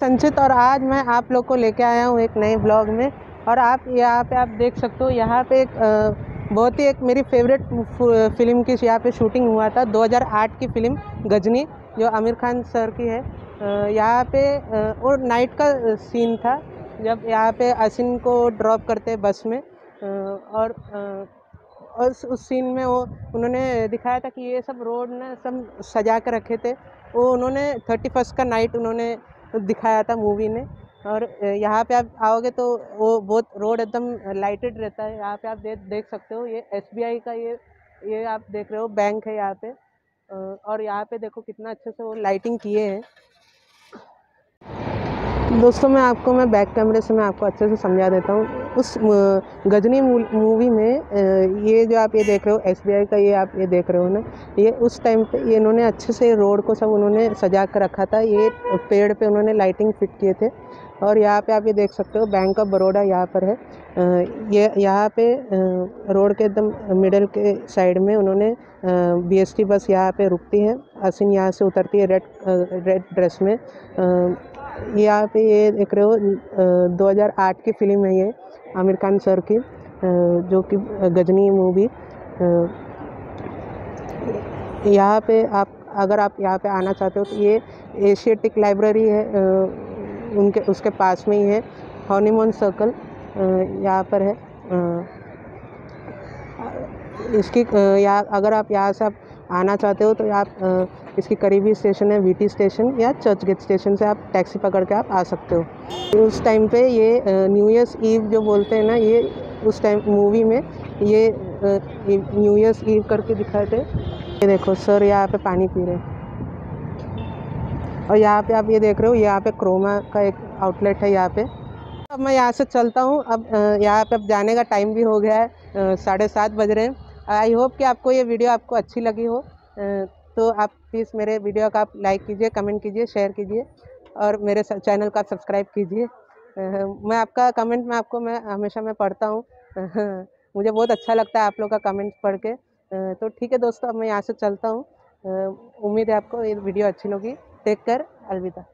संचित और आज मैं आप लोग को लेके आया हूँ एक नए ब्लॉग में। और आप यहाँ पे आप देख सकते हो, यहाँ पे एक बहुत ही एक मेरी फेवरेट फ़िल्म की यहाँ पे शूटिंग हुआ था 2008 की फ़िल्म गजनी, जो आमिर खान सर की है। यहाँ पे और नाइट का सीन था, जब यहाँ पे असिन को ड्रॉप करते बस में। और और उस सीन में वो, उन्होंने दिखाया था कि ये सब रोड ने सब सजा कर रखे थे। वो उन्होंने थर्टी फ़र्स्ट का नाइट उन्होंने दिखाया था मूवी ने। और यहाँ पे आप आओगे तो वो बहुत रोड एकदम लाइटेड रहता है। यहाँ पे आप दे, देख सकते हो ये एसबीआई का ये ये आप देख रहे हो बैंक है यहाँ पे। और यहाँ पे देखो कितना अच्छे से वो लाइटिंग किए हैं। दोस्तों, मैं आपको, मैं बैक कैमरे से मैं आपको अच्छे से समझा देता हूँ। उस गजनी मूवी में ये जो आप ये देख रहे हो एसबीआई का ये आप ये देख रहे हो ना, ये उस टाइम पे ये इन्होंने अच्छे से रोड को सब उन्होंने सजा कर रखा था। ये पेड़ पे उन्होंने लाइटिंग फिट किए थे। और यहाँ पे आप ये देख सकते हो बैंक ऑफ़ बड़ौदा यहाँ पर है। ये, यहाँ पे रोड के एकदम मिडल के साइड में उन्होंने बीएसटी बस यहाँ पे रुकती है। असिन यहाँ से उतरती है रेड रेड ड्रेस में। यहाँ पे ये देख रहे हो 2008 की फ़िल्म है ये, आमिर खान सर की जो कि गजनी मूवी। यहाँ पे आप, अगर आप यहाँ पे आना चाहते हो तो ये एशियाटिक लाइब्रेरी है उनके, उसके पास में ही है, हनीमून सर्कल यहाँ पर है। इसकी यहाँ, अगर आप यहाँ से आप आना चाहते हो तो आप इसकी करीबी स्टेशन है वीटी स्टेशन या चर्च गेट स्टेशन से आप टैक्सी पकड़ के आप आ सकते हो। उस टाइम पे ये न्यू ईयर्स ईव जो बोलते हैं ना, ये उस टाइम मूवी में ये न्यू ईयर्स ईव करके दिखाए थे। ये देखो, सर यहाँ पे पानी पी रहे और यहाँ पे आप ये देख रहे हो, यहाँ पे क्रोमा का एक आउटलेट है यहाँ पे। अब मैं यहाँ से चलता हूँ, अब यहाँ पे अब जाने का टाइम भी हो गया है साढ़े सात बज रहे हैं। आई होप कि आपको ये वीडियो आपको अच्छी लगी हो। तो आप प्लीज़ मेरे वीडियो का आप लाइक कीजिए कमेंट कीजिए शेयर कीजिए और मेरे चैनल का सब्सक्राइब कीजिए। मैं आपका कमेंट में आपको मैं हमेशा मैं पढ़ता हूँ। मुझे बहुत अच्छा लगता है आप लोग का कमेंट पढ़ के। तो ठीक है दोस्तों, अब मैं यहाँ से चलता हूँ। उम्मीद है आपको ये वीडियो अच्छी लगी। टेक कर अलविदा।